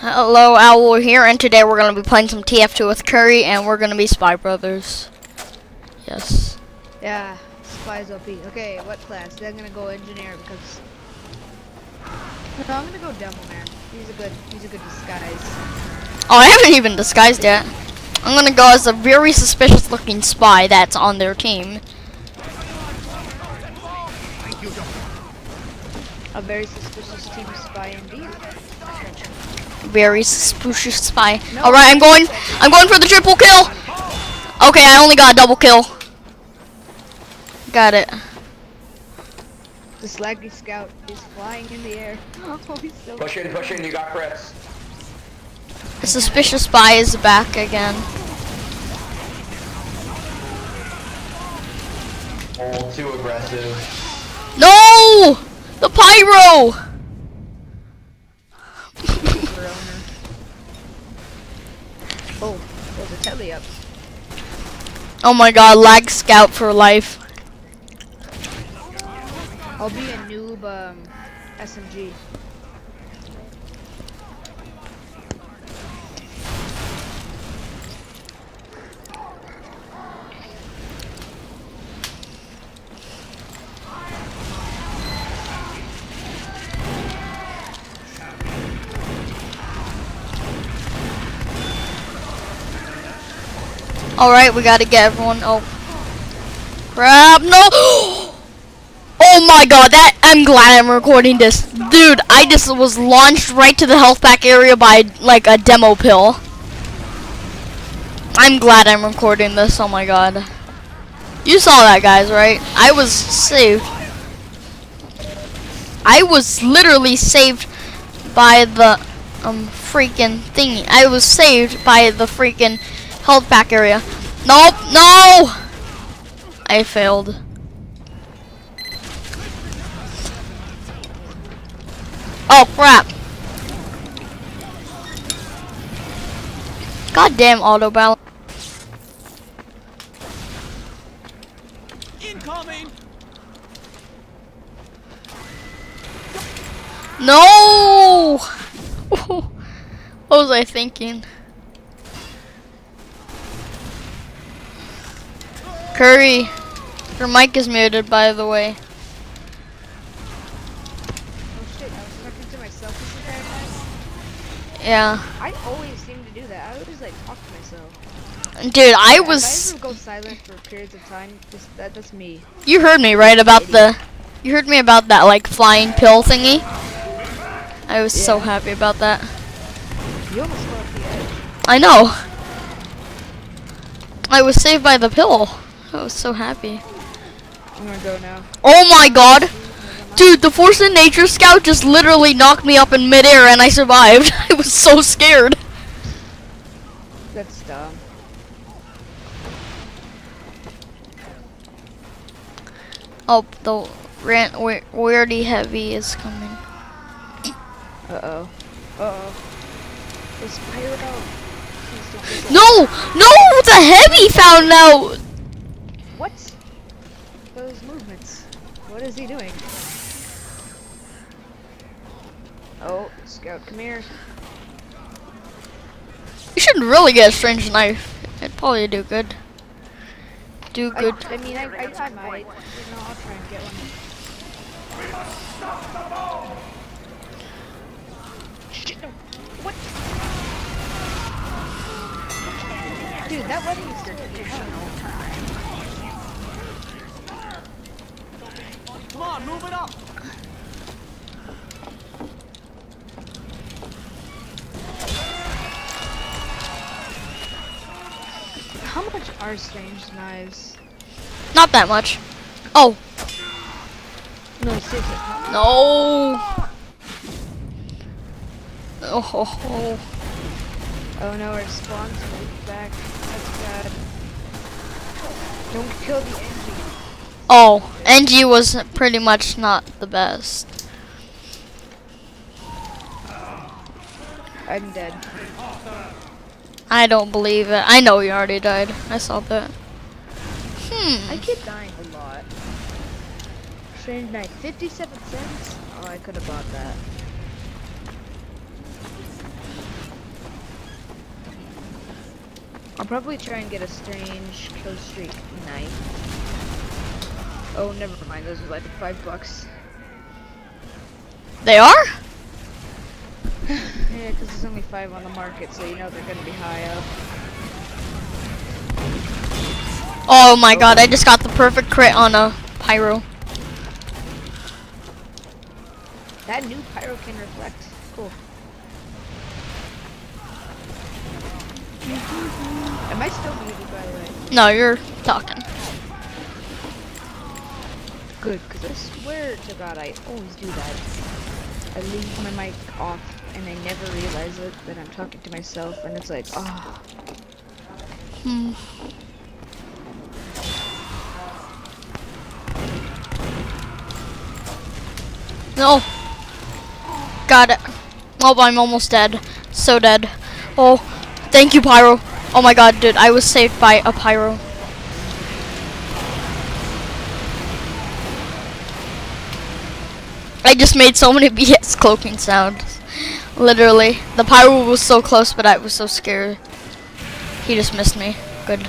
Hello, Owl here, and today we're gonna be playing some TF2 with Curry, and we're gonna be Spy Brothers. Yes. Yeah, spies OP. Okay, what class? Then I'm gonna go engineer because. No, I'm gonna go devil man. He's a good. He's a good disguise. Oh, I haven't even disguised yet. I'm gonna go as a very suspicious looking spy that's on their team. A very suspicious team spy indeed. Very suspicious spy. No. Alright, I'm going I'm going for the triple kill! Okay, I only got a double kill. Got it. The slaggy scout is flying in the air. Oh, he's so. Push in, push in, you got Chris. The suspicious spy is back again. Oh, too aggressive. No! The pyro! Oh, there's a telly up. Oh my god, lag scout for life. I'll be a noob um, SMG. Alright, we gotta get everyone. Oh. Crap, no! Oh my god, that I'm glad I'm recording this. Dude, I just was launched right to the health pack area by like a demo pill. I'm glad I'm recording this, oh my god. You saw that guys, right? I was saved. I was literally saved by the um freaking thingy. I was saved by the freaking health pack area. Nope, no! I failed. Oh crap. Goddamn auto balance. Incoming! No! what was I thinking? Curry, your mic is muted by the way. Oh shit, I was talking to myself this entire time. Yeah. I always seem to do that. I always like talk to myself. Dude, I If was I go silent for periods of time, just that that's me. you heard me right about the you heard me about that like flying pill thingy? I was so happy about that. You almost fell off the edge. I know. I was saved by the pill. I was so happy. I'm gonna go now. Oh my god! Dude, the Force-A-Nature Scout just literally knocked me up in midair and I survived. I was so scared. That's dumb. Oh, the rant we- weirdy heavy is coming. Uh oh. Uh oh. It's pyro. He's No! No! The heavy found out! What? What is he doing? Oh, Scout, come here. You should really get a strange knife. It'd probably do good. Do I, good. I mean, I, I, I might. You know, I'll try and get one. Shit, no. What? Dude, that wedding is traditional. Come on, move it up! How much are strange knives? Not that much. Oh, No, seriously. no! Oh, ho, ho. Oh no, our spawn's back. That's bad. Don't kill the engine. Oh, NG was pretty much not the best. I'm dead. I don't believe it. I know you already died. I saw that. Hmm. I keep dying a lot. Strange night. 57 cents? Oh, I could have bought that. I'll probably try and get a strange kill streak night. Oh, never mind. Those are like five bucks. They are? Yeah, because there's only five on the market, so you know they're gonna be high up. Oh my god, I just got the perfect crit on a pyro. That new pyro can reflect. Cool. Am I still muted, by the way? No, you're talking. Good, because I swear to God, I always do that. I leave my mic off, and I never realize it that I'm talking to myself, and it's like, ah. Hmm. No. Got it. Oh, I'm almost dead. So dead. Oh, thank you, Pyro. Oh my god, dude, I was saved by a Pyro. I just made so many BS cloaking sounds. Literally. The Pyro was so close, but I was so scared. He just missed me. Good.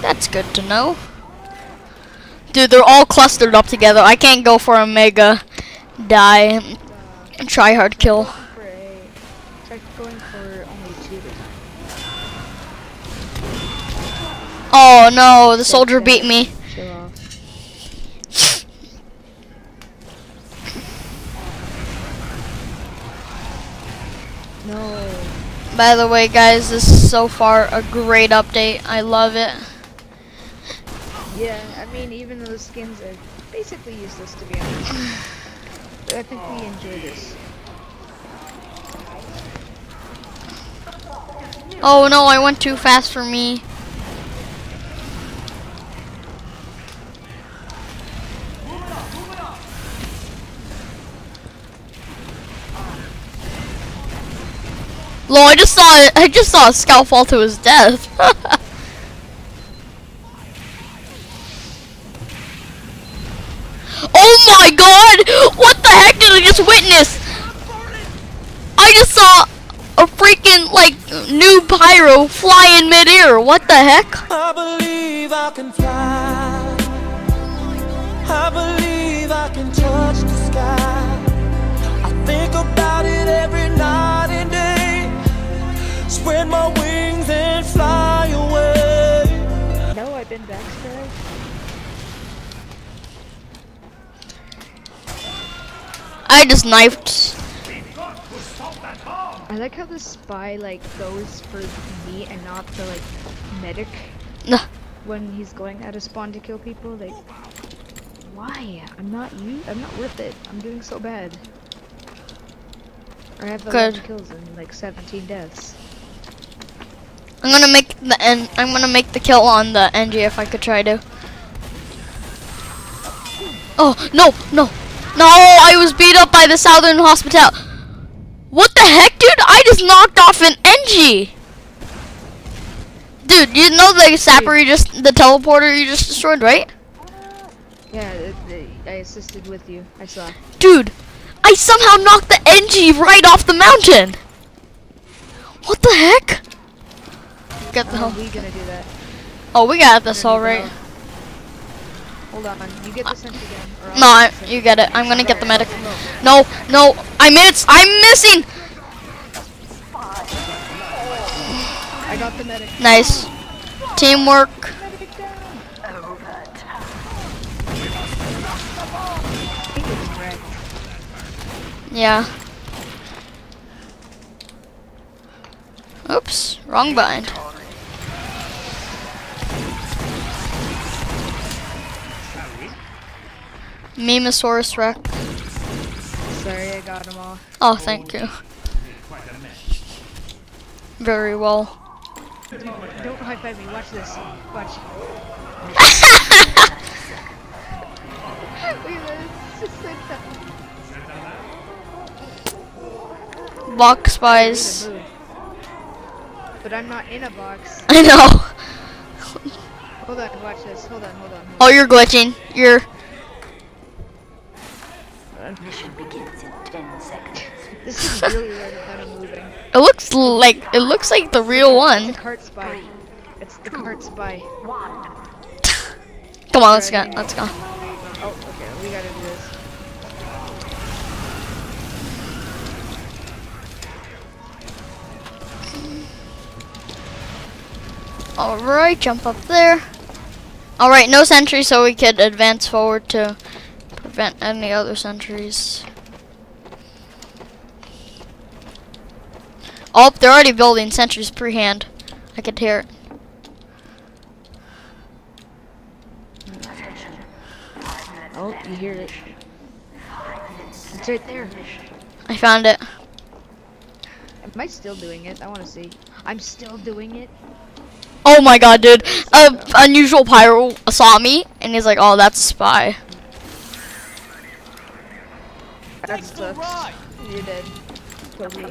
That's good to know. Dude, they're all clustered up together. I can't go for a mega die and try hard kill. Oh no, the soldier beat me. Chill off. No. By the way, guys, this is so far a great update. I love it. Yeah, I mean, even though the skins are basically useless to be honest. But I think we enjoy this. Oh no, I went too fast for me. Lol, I just saw I just saw a scout fall to his death. oh my god! What the heck did I just witness? I just saw a freaking like new pyro fly in midair. What the heck? I believe I can fly. No, I've been backstabbed. I just knifed. I like how the spy like goes for me and not the like medic Nah. when he's going out of spawn to kill people. Like, why? I'm not you. I'm not worth it. I'm doing so bad. I have 11 Good. kills and like 17 deaths. I'm gonna make the en I'm gonna make the kill on the NG if I could try to. Oh no no no! I was beat up by the Southern Hospital. What the heck, dude? I just knocked off an NG. Dude, you know the sapper you just the teleporter you just destroyed, right? Yeah, it, it- I assisted with you. I saw. Dude, I somehow knocked the NG right off the mountain. What the heck? Get the hell. are we gonna do that? Oh, we got this all right. Hold on. You get the scent again. No, I, get the scent. you get it. I'm gonna get the medic. No. No, I missed. I'm missing. I got the medic. Nice. Teamwork. Medic down. He gets wrecked. Yeah. Oops, wrong bind. Memosaurus Rex. Sorry, I got them all. Oh, thank you. Very well. Don't high five me. Watch this. Watch. Look at this. Just like that. Box spies. But I'm not in a box. I know. Hold on. Watch this. Hold on. Hold on. Hold Oh, you're glitching. You're. Mission begins in 10 seconds. This is really weird that I'm moving. It looks like it looks like the real one. It's The cart spy. It's the cart spy. Come on, let's go. Let's go. Oh, okay, we gotta do this. Alright, jump up there. Alright, no sentry so we could advance forward to prevent any other sentries. Oh, they're already building sentries pre-hand. I could hear it. Oh, you hear it. It's right there. I found it. Am I still doing it? I wanna see. I'm still doing it. Oh my god, dude. A uh, unusual pyro saw me and he's like, oh, that's a spy. That sucks. You're dead. Toby.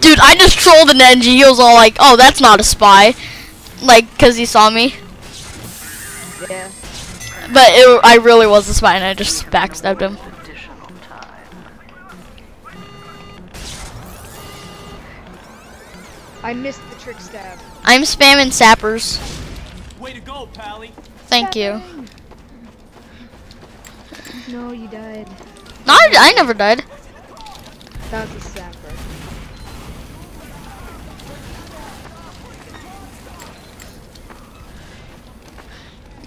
Dude, I just trolled an NG. He was all like, oh, that's not a spy. Like, because he saw me. Yeah. But it, I really was a spy and I just backstabbed him. I missed the trick stab. I'm spamming sappers. Way to go, Pally. Thank you. No, you died. No, I, I never died. That was a sapper.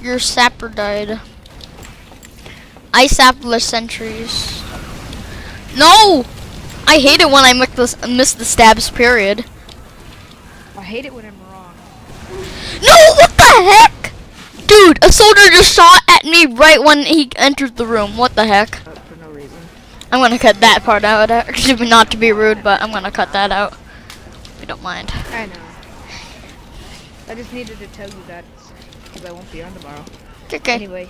Your sapper died. I sapped the sentries. No! I hate it when I miss the, miss the stabs, period. I hate it when I'm wrong. No, what the heck? Dude, a soldier just shot at me right when he entered the room. What the heck? Uh, for no reason. I'm gonna cut that part out. Actually, not to be rude, but I'm gonna cut that out. If you don't mind. I know. I just needed to tell you that because I won't be on tomorrow. Okay. Anyway.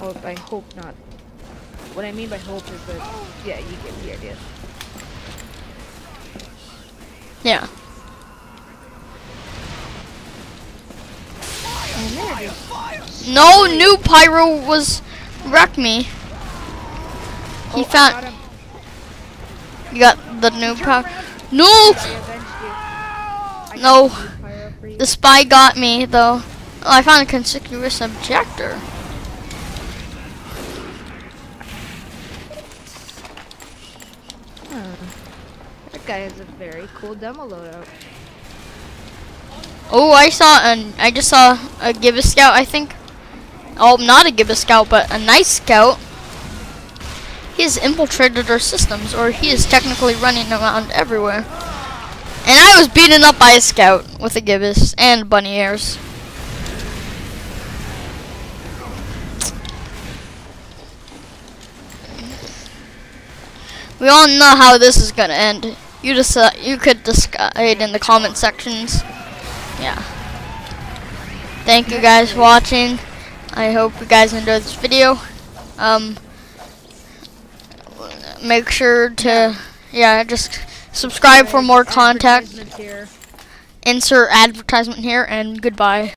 Oh, I hope not. What I mean by hope is that, yeah, you get the idea. Yeah. There it is. No, new pyro was wrecked me. He Oh, found. got. You got the new pyro. No, I avenged you. I got No. the new pyro for you. the spy got me though. Oh, I found a conspicuous objector. Hmm. That guy has a very cool demo loadout. Oh, I saw an. I just saw a Gibus scout. I think. Oh, not a Gibus scout, but a nice scout. He has infiltrated our systems, or he is technically running around everywhere. And I was beaten up by a scout with a Gibus and bunny ears. We all know how this is gonna end. You just you could decide in the comment sections. Yeah. Thank you guys for watching. I hope you guys enjoyed this video. Um, make sure to yeah just subscribe for more content. Here. Insert advertisement here and goodbye.